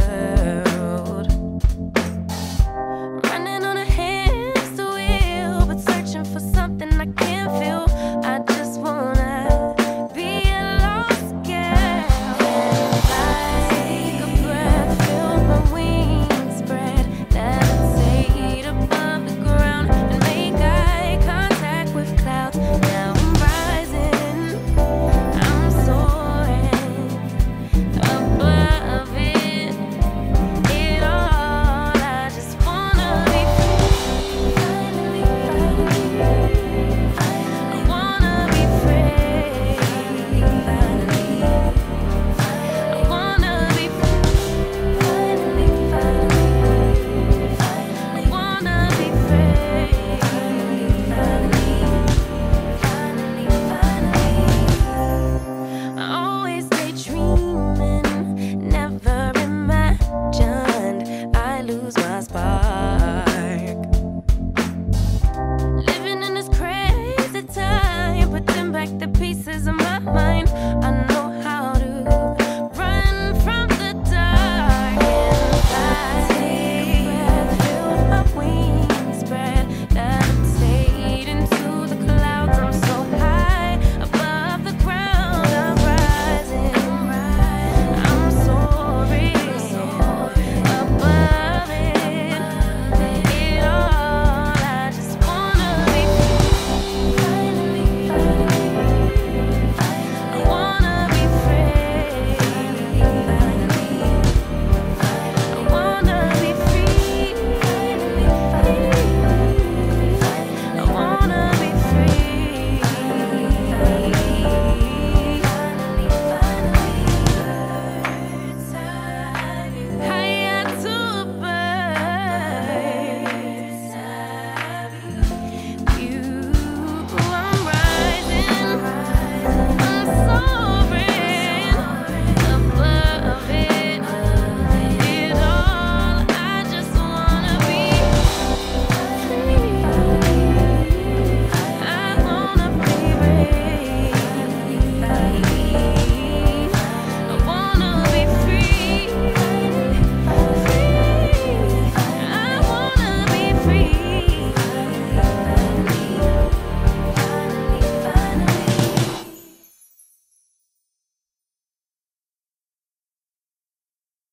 yeah.